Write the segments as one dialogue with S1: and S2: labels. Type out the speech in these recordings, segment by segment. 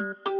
S1: Thank you.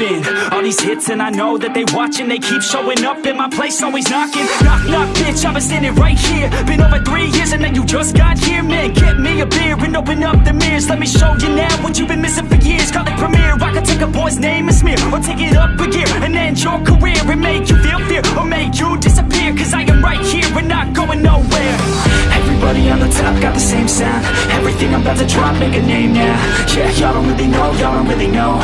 S1: All these hits and I know that they watching. They keep showing up in my place always knocking. Knock, knock, bitch, I've been standing right here. Been over three years and then you just got here Man, get me a beer and open up the mirrors. Let me show you now what you've been missing for years. Call it premiere, I could take a boy's name and smear Or take it up a gear and end your career And make you feel fear or make you top got the same sound. Everything I'm about to drop, make a name now Yeah, y'all don't really know, y'all don't really know.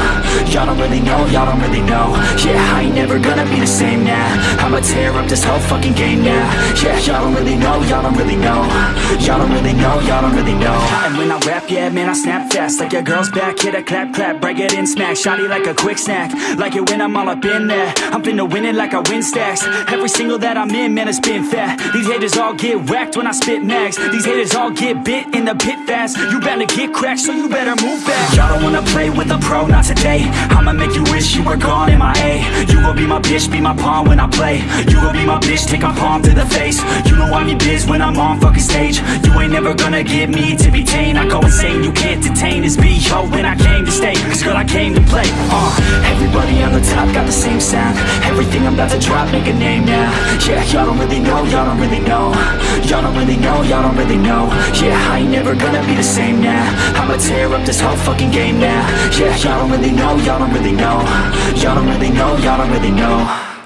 S1: Y'all don't really know, y'all don't really know. Yeah, I ain't never gonna be the same now I'ma tear up this whole fucking game now Yeah, y'all don't really know, y'all don't really know Y'all don't really know, y'all don't really know. And when I rap, yeah, man, I snap fast. Like your girl's back, hit a clap, clap Break it in, smack, shotty like a quick snack. Like it when I'm all up in there. I'm finna win it like I win stacks. Every single that I'm in, man, it's been fat. These haters all get whacked when I spit max. These haters all get bit in the pit fast. You better get cracked, so you better move back Y'all don't wanna play with a pro, not today. I'ma make you wish you were gone in my A. You gon' be my bitch, be my pawn when I play. You gon' be my bitch, take my palm to the face. You know I'm your biz when I'm on fucking stage You ain't never gonna get me to be tame. I go insane, you can't detain. This B.O. when I came to stay. Cause girl, I came to play, uh Everybody on the top got the same sound. Everything I'm about to drop, make a name now. Yeah, y'all don't really know, y'all don't really know. Y'all don't really know, y'all don't really know. Yeah, I ain't never gonna be the same now. I'ma tear up this whole fucking game now. Yeah, y'all don't really know, y'all don't really know. Y'all don't really know, y'all don't really know